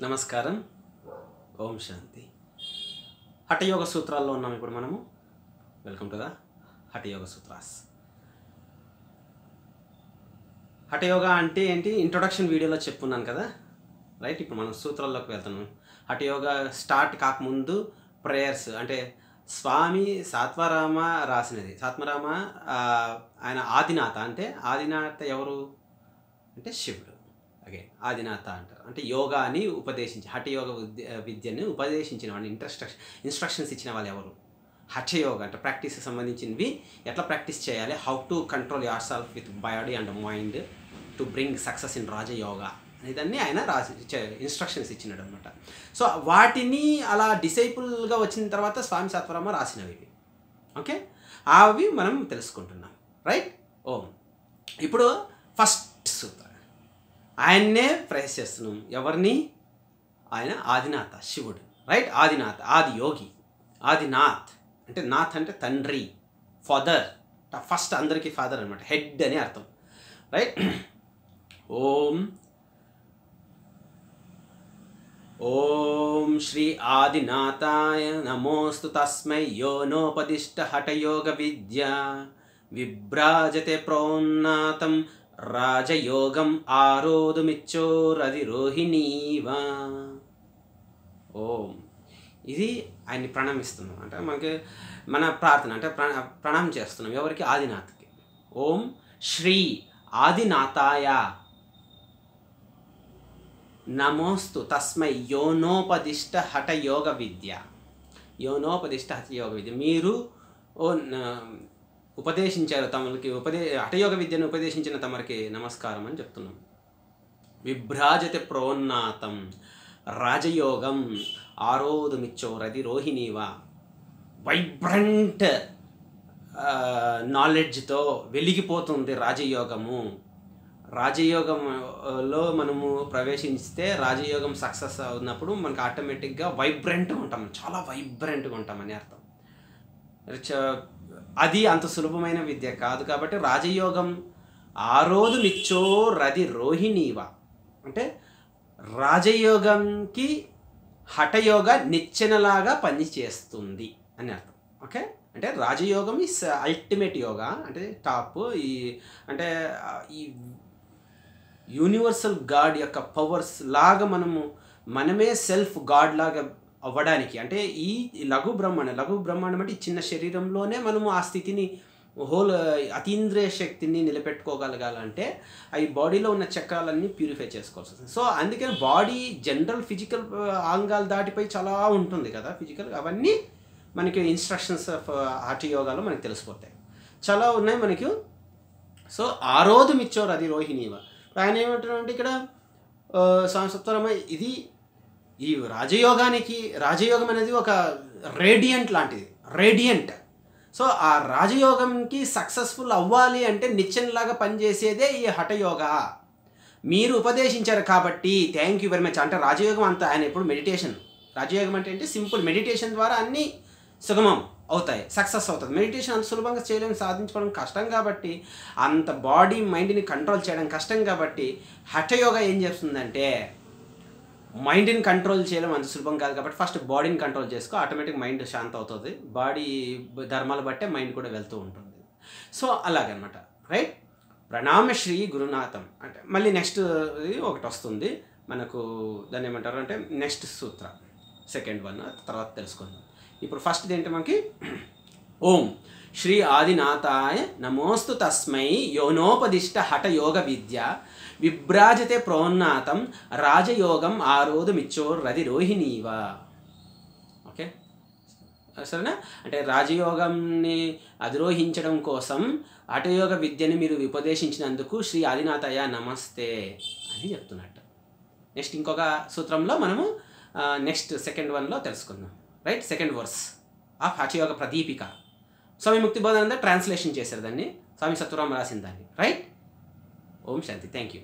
నమస్కారం. ఓం శాంతి. హఠయోగ సూత్రాల్లో ఉన్నాం ఇప్పుడు మనము. Welcome to the Hathayoga sutras. Hathayoga అంటే ఏంటి? ఇంట్రొడక్షన్ వీడియోలో చెప్పున్నాను కదా. రైట్ ఇప్పుడు మనం సూత్రాల్లోకి వెళ్తున్నాం. హఠయోగ స్టార్ట్ కాకముందు ప్రేయర్స్ అంటే స్వామి సాత్వరామ రాసినది. సాత్వరామ ఆయన ఆదినాథ అంటే ఆదినాథ ఎవరు? అంటే శివుడు. ఓకే ఆదినాథ అంటారు. అంటే యోగాని ఉపదేశించి హఠయోగ విద్య విద్యని ఉపదేశించిన వాడిని ఇంట్రస్ట్రక్షన్ ఇన్స్ట్రక్షన్స్ ఇచ్చిన వాళ్ళు ఎవరు? హఠయోగ అంటే ప్రాక్టీస్కి సంబంధించినవి ఎట్లా ప్రాక్టీస్ చేయాలి? How to control yourself with body and mind to bring success in Rajayoga అనేదాన్ని ఆయన రాసి ఇన్స్ట్రక్షన్స్ ఇచ్చినాడు అనమాట సో వాటిని అలా డిసైపుల్గా వచ్చిన తర్వాత స్వామి సత్వరామ రాసినవి ఇవి. ఓకే? అవి మనం తెలుసుకుంటున్నాం. రైట్? ఓం. ఇప్పుడు ఫస్ట్ సూత్రం. ఆయన్నే ప్రైజ్ చేస్తున్నాం. ఎవరిని? ఆయన ఆదినాథ శివుడు. రైట్ ఆదినాథ్ ఆది యోగి. ఆదినాథ్. అంటే నాథ్ అంటే తండ్రి. ఫాదర్ ఫస్ట్ అందరికీ ఫాదర్ అనమాట హెడ్ అని అర్థం. రైట్ ఓం ఓం శ్రీ ఆదినాథాయ నమోస్తు తస్మై యోనోపదిష్ట హఠయోగ విద్య. విభ్రాజతే ప్రోన్నాతం రాజయోగం ఆరోధుమిచ్చోరధిరోహిణీవా ఓం. ఇది ఆయన్ని ప్రణమిస్తున్నాం. అంటే మనకి మన ప్రార్థన అంటే ప్ర ప్రణామం చేస్తున్నాం. ఎవరికి? ఆదినాథ్కి. ఓం శ్రీ ఆదినాథాయ. నమోస్తు. తస్మై యోనోపదిష్ట హఠయోగ విద్య. యోనోపదిష్ట హఠయోగ విద్య. మీరు ఓ ఉపదేశించారు తమకి ఉపదే హఠయోగ విద్యను ఉపదేశించిన తమరికి నమస్కారం అని చెప్తున్నాం. విభ్రాజత ప్రోన్నాతం రాజయోగం ఆరోదుమిచ్చోరది రోహిణీవా. వైబ్రంట్ నాలెడ్జ్తో వెలిగిపోతుంది రాజయోగము. రాజయోగంలో మనము ప్రవేశిస్తే రాజయోగం సక్సెస్ అవుతున్నప్పుడు మనకు ఆటోమేటిక్గా వైబ్రెంట్గా ఉంటాం. చాలా వైబ్రెంట్గా ఉంటామని అర్థం. అది అంత సులభమైన విద్య కాదు కాబట్టి రాజయోగం ఆ రోజు నిచ్చో రది రోహిణీవ. అంటే రాజయోగంకి హఠయోగ నిచ్చెనలాగా పనిచేస్తుంది అని అర్థం. ఓకే? అంటే రాజయోగం ఈస్ అల్టిమేట్ యోగా. అంటే టాప్ ఈ అంటే ఈ యూనివర్సల్ గాడ్ యొక్క పవర్స్ లాగా మనము మనమే సెల్ఫ్ గాడ్ లాగా అవ్వడానికి. అంటే ఈ లఘు బ్రహ్మాండం లఘు బ్రహ్మాండం అంటే చిన్న శరీరంలోనే మనము ఆ స్థితిని హోల్ అతీంద్రియ శక్తిని నిలబెట్టుకోగలగాలంటే అవి బాడీలో ఉన్న చక్రాలన్నీ ప్యూరిఫై చేసుకోవాల్సి వస్తుంది. సో అందుకని బాడీ జనరల్ ఫిజికల్ అంగాలు దాటిపోయి చాలా ఉంటుంది కదా ఫిజికల్ అవన్నీ మనకి ఇన్స్ట్రక్షన్స్ ఆఫ్ హార్ట్ యోగాలో మనకి తెలిసిపోతాయి. చాలా ఉన్నాయి మనకి. సో ఆ రోజు మిచ్చోరు అది రోహిణీవ. ఆయన ఏమంటున్నారంటే ఇక్కడ ఆ, స్వామి ఇది ఈ రాజయోగానికి రాజయోగం అనేది ఒక రేడియంట్ లాంటిది రేడియంట్ సో ఆ రాజయోగంకి సక్సెస్ఫుల్ అవ్వాలి అంటే నిచ్చెనలాగా పనిచేసేదే ఈ హఠయోగ. మీరు ఉపదేశించారు కాబట్టి థ్యాంక్ యూ వెరీ మచ్ అంటే రాజయోగం అంతా ఆయన ఇప్పుడు మెడిటేషన్ రాజయోగం అంటే ఏంటి? సింపుల్ మెడిటేషన్ ద్వారా అన్నీ సుగమం అవుతాయి సక్సెస్ అవుతుంది మెడిటేషన్ అంత సులభంగా చేయలేం సాధించుకోవడం కష్టం కాబట్టి అంత బాడీ మైండ్ని కంట్రోల్ చేయడం కష్టం కాబట్టి హఠయోగ ఏం చేస్తుందంటే మైండ్ని కంట్రోల్ చేయడం అంత సులభం కాదు కాబట్టి ఫస్ట్ బాడీని కంట్రోల్ చేసుకో. ఆటోమేటిక్ మైండ్ శాంత అవుతుంది. బాడీ ధర్మాలు బట్టే మైండ్ కూడా వెళ్తూ ఉంటుంది. సో అలాగనమాట. రైట్? ప్రణామ శ్రీ గురునాథం. అంటే మళ్ళీ నెక్స్ట్ ఒకటి వస్తుంది. మనకు దాన్ని ఏమంటారు అంటే నెక్స్ట్ సూత్ర. Second one. తర్వాత తెలుసుకుందాం. ఇప్పుడు ఫస్ట్ ఏంటి మనకి? ఓం. శ్రీ ఆదినాథాయ నమోస్తు తస్మై యోనోపదిష్ట హఠయోగ విద్య. విభ్రాజతే ప్రోన్నాతం రాజయోగం ఆరోధమిచ్చోర్రది రోహిణీవ. ఓకే? సరేనా? అంటే రాజయోగంని అధిరోహించడం కోసం హఠయోగ విద్యని మీరు ఉపదేశించినందుకు శ్రీ ఆదినాథయ్య నమస్తే అని చెప్తున్నట్టు. నెక్స్ట్ ఇంకొక సూత్రంలో మనము నెక్స్ట్ సెకండ్ వన్లో తెలుసుకుందాం. Right? Second verse of Hathayoga Pradipika. Swami ముక్తిబోధనందర translation చేశారు దాన్ని. స్వామి సత్వరాం రాసిన దాన్ని. Right? Om Shanti thank you